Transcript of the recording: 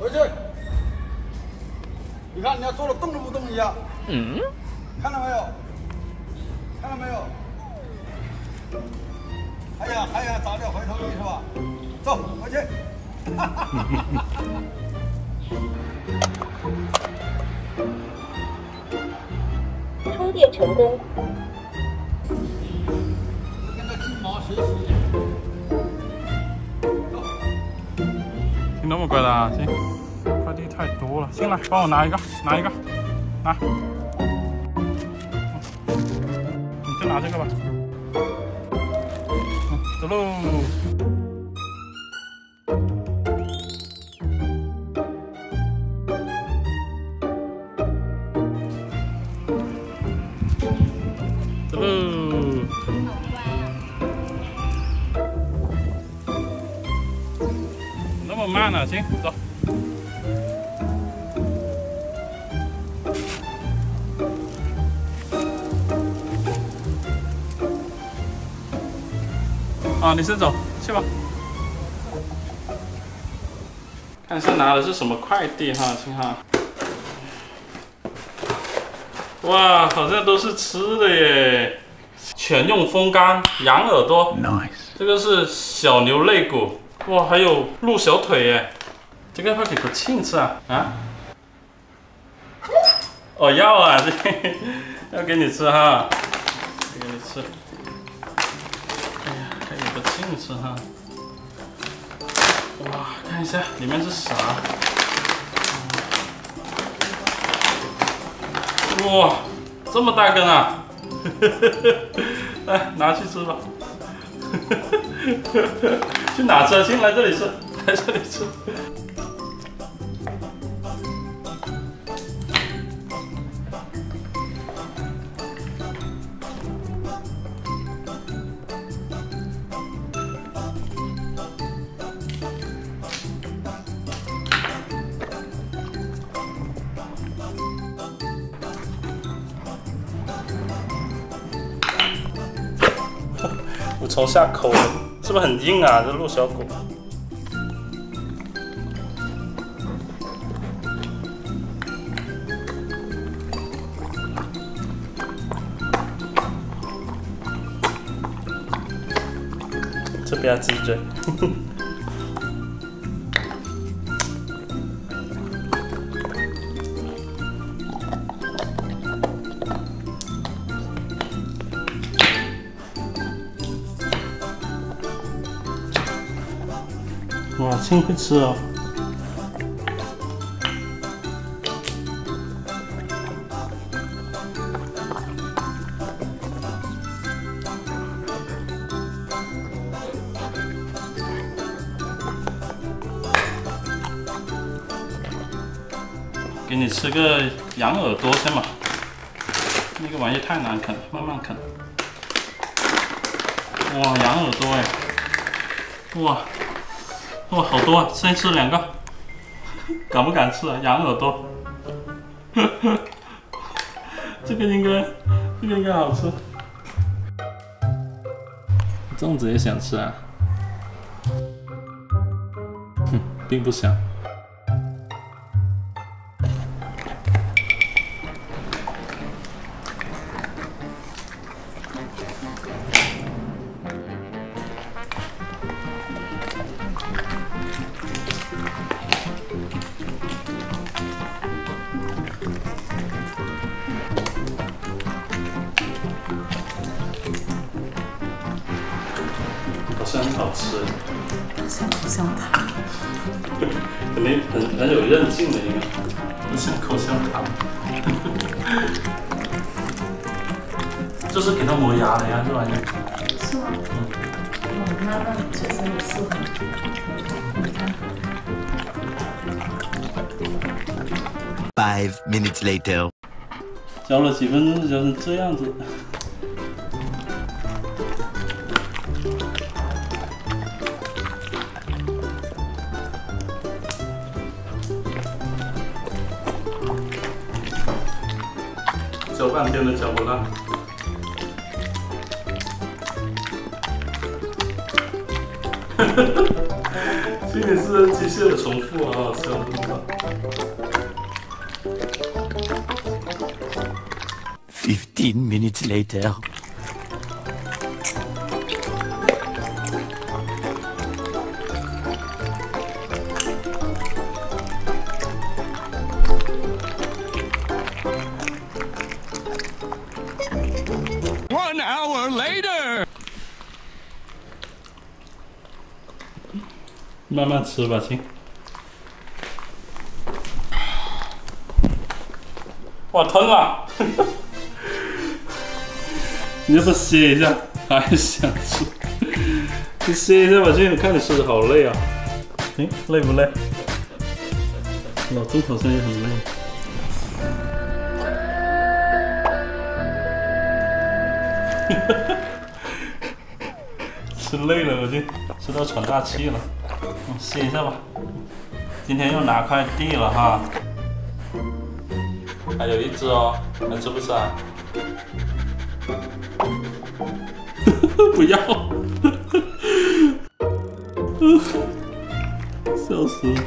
回去。你看，人家做了动都不动一下。嗯。看到没有？看到没有？还想还想找点回头率是吧？走，回去。哈哈哈哈哈哈！充电成功。跟着金毛学习。听那么乖的啊？行，快递太多了。进，来帮我拿一个，拿一个，拿。你就拿这个吧。走喽。走喽。那么慢了，行，走。啊，你先走，去吧。看是拿的是什么快递哈，亲哈。哇，好像都是吃的耶。全用风干羊耳朵，nice。这个是小牛肋骨。哇，还有鹿小腿耶！这个要不要给个庆吃啊？啊？哦，要啊，这 要给你吃哈，给你吃。吃哈。哇，看一下里面是啥？哇，这么大根啊！来，拿去吃吧。去哪吃？先来这里吃，来这里吃。我从下口了。是不是很硬啊？这鹿小骨。这边自己嘴。哇，真会吃哦！给你吃个羊耳朵先吧，那个玩意太难啃，慢慢啃。哇，羊耳朵哎，哇！哇，好多啊！先吃两个，敢不敢吃啊？羊耳朵，这个应该，这个应该好吃。粽子也想吃啊？哼，并不想。很好吃，像口香糖，肯定很很有韧劲的应该，不像口香糖，就是给它磨牙的呀，这玩意。是吗？嗯。哦，那那确实很适合。你看。Five minutes later，教了几分钟就教成这样子。搅半天都搅不烂，心理是机械的重复啊，好笑真的。Fifteen minutes later. 慢慢吃吧，亲。哇，疼啊！你要不歇一下？还想吃？你歇一下吧，亲。我看你吃的好累啊。哎，累不累？老钟好像也很累。吃累了，我就吃到喘大气了。嗯，歇一下吧。今天又拿快递了哈，还有一只哦，还吃不吃啊？不要，笑死了。